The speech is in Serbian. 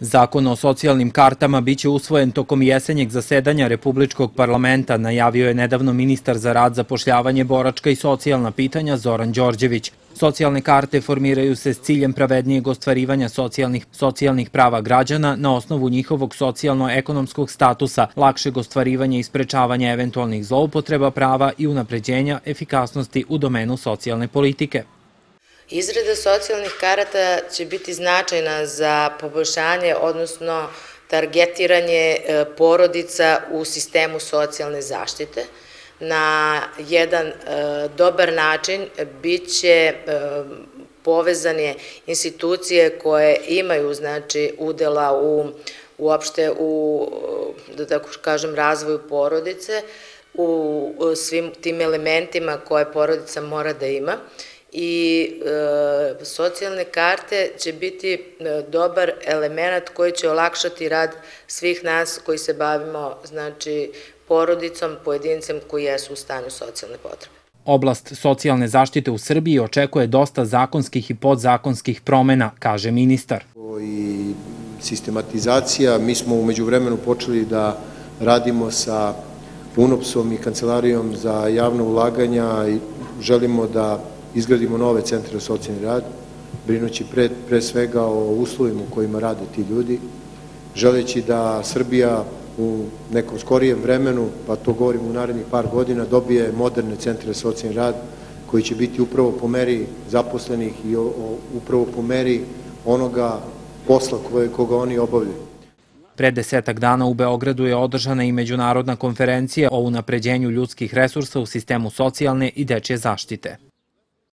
Zakon o socijalnim kartama biće usvojen tokom jesenjeg zasedanja Republičkog parlamenta, najavio je nedavno ministar za rad, zapošljavanje, boračka i socijalna pitanja Zoran Đorđević. Socijalne karte formiraju se s ciljem pravednijeg ostvarivanja socijalnih, socijalnih prava građana na osnovu njihovog socijalno-ekonomskog statusa, lakšeg ostvarivanja i sprečavanja eventualnih zloupotreba prava i unapređenja efikasnosti u domenu socijalne politike. Izrada socijalnih karata će biti značajna za poboljšanje, odnosno targetiranje e, porodica u sistemu socijalne zaštite. Na jedan e, dobar način biće e, povezane institucije koje imaju znači udela u uopšte u da tako kažem razvoju porodice u svim tim elementima koje porodica mora da ima i e, socijalne karte će biti e, dobar element koji će olakšati rad svih nas koji se bavimo znači porodicom, pojedincem koji jesu u stanju socijalne potrebe. Oblast socijalne zaštite u Srbiji očekuje dosta zakonskih i podzakonskih promena, kaže ministar. I sistematizacija, mi smo umeđu vremenu počeli da radimo sa UNOPS-om i Kancelarijom za javno ulaganja i želimo da izgradimo nove centre socijalni rad, brinući pre, svega o uslovima u kojima rade ti ljudi, želeći da Srbija u nekom skorijem vremenu, pa to govorim u narednih par godina, dobije moderne centre socijalni rad koji će biti upravo po meri zaposlenih i upravo po meri onoga posla koga oni obavljaju. Pre desetak dana u Beogradu je održana i međunarodna konferencija o unapređenju ljudskih resursa u sistemu socijalne i dečje zaštite.